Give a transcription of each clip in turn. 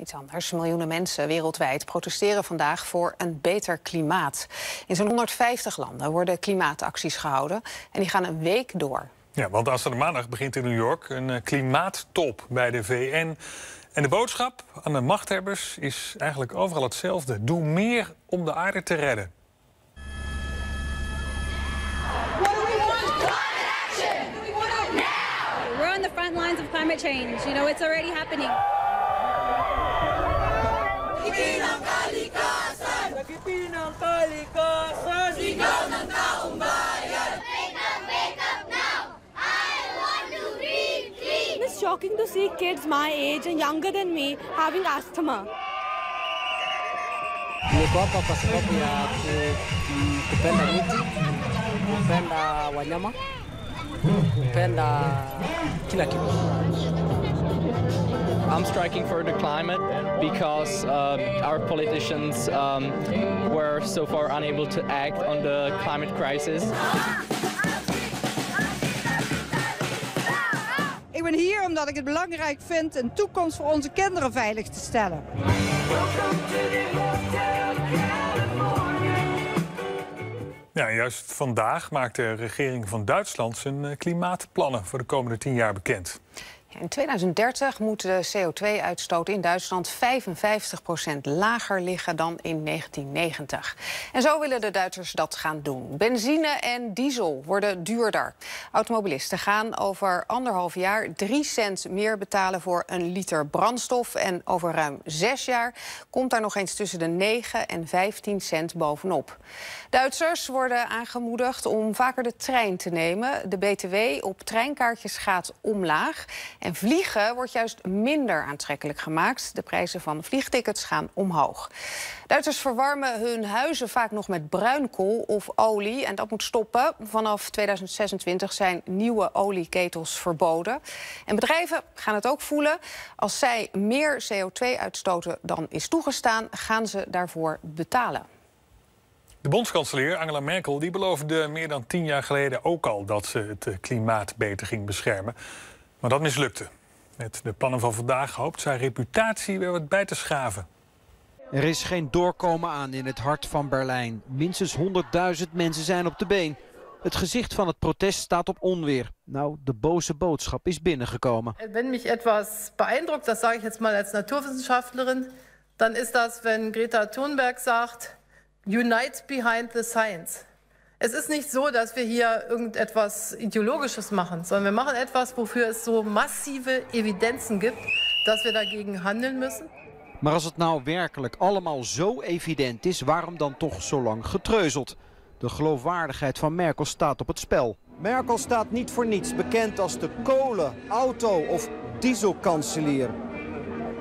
Iets anders. Miljoenen mensen wereldwijd protesteren vandaag voor een beter klimaat. In zo'n 150 landen worden klimaatacties gehouden en die gaan een week door. Ja, want aanstaande maandag begint in New York een eh, klimaattop bij de VN. En de boodschap aan de machthebbers is eigenlijk overal hetzelfde. Doe meer om de aarde te redden. We're on the front lines of climate change. You know, it's already happening. It's shocking to see kids my age and younger than me having asthma. Wanyama, kila kitu. I'm striking for the climate because um, our politicians um, were so far unable to act on the climate crisis. Ik ben hier omdat ik het belangrijk vind een toekomst voor onze kinderen veilig te stellen. Ja, juist vandaag maakt de regering van Duitsland zijn eh, klimaatplannen voor de komende tien jaar bekend. In 2030 moet de CO2-uitstoot in Duitsland 55% lager liggen dan in 1990. En zo willen de Duitsers dat gaan doen. Benzine en diesel worden duurder. Automobilisten gaan over anderhalf jaar 3 cent meer betalen voor een liter brandstof. En over ruim zes jaar komt daar nog eens tussen de 9 en 15 cent bovenop. Duitsers worden aangemoedigd om vaker de trein te nemen. De BTW op treinkaartjes gaat omlaag. En vliegen wordt juist minder aantrekkelijk gemaakt. De prijzen van vliegtickets gaan omhoog. Duitsers verwarmen hun huizen vaak nog met bruinkool of olie. En dat moet stoppen. Vanaf 2026 zijn nieuwe olieketels verboden. En bedrijven gaan het ook voelen. Als zij meer CO2 uitstoten dan is toegestaan, gaan ze daarvoor betalen. De bondskanselier Angela Merkel die beloofde meer dan tien jaar geleden ook al dat ze het eh, klimaat beter ging beschermen. Maar dat mislukte. Met de plannen van vandaag hoopt zij reputatie weer wat bij te schaven. Er is geen doorkomen aan in het hart van Berlijn. Minstens 100.000 mensen zijn op de been. Het gezicht van het protest staat op onweer. Nou, de boze boodschap is binnengekomen. Wenn mich etwas beeindruckt, das sage ich jetzt mal als Naturwissenschaftlerin, dann ist das, wenn Greta Thunberg sagt, Unite behind the science. Es ist nicht so, dass wir hier irgendetwas Ideologisches machen, sondern wir machen etwas, wofür es so massive Evidenzen gibt, dass wir dagegen handeln müssen. Maar als het nou werkelijk allemaal zo evident is, waarom dan toch zo lang getreuzeld? De geloofwaardigheid van Merkel staat op het spel. Merkel staat niet voor niets bekend als de kolen, auto of dieselkanselier.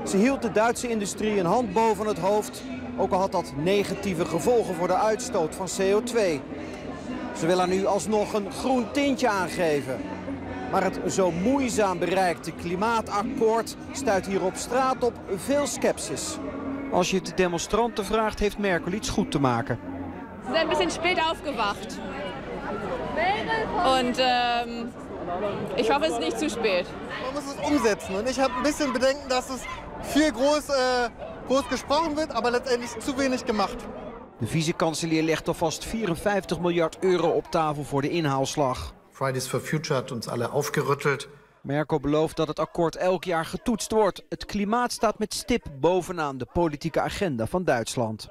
Ze hield de Duitse industrie een hand boven het hoofd, ook al had dat negatieve gevolgen voor de uitstoot van CO2. Ze wil er nu alsnog een groen tintje aangeven. Maar het zo moeizaam bereikte klimaatakkoord stuit hier op straat op veel sceptisch. Als je het de demonstranten vraagt, heeft Merkel iets goed te maken. Sie sind ein bisschen spät aufgewacht. Und ähm, ich hoffe, es ist nicht zu spät. Man muss es umsetzen. Und ich habe ein bisschen Bedenken, dass es viel groß, äh, groß gesprochen wird, aber letztendlich zu wenig gemacht. De vice-kanselier legt alvast 54 miljard euro op tafel voor de inhaalslag. Fridays for Future hat uns alle aufgerüttelt. Merkel belooft dat het akkoord elk jaar getoetst wordt. Het klimaat staat met stip bovenaan de politieke agenda van Duitsland.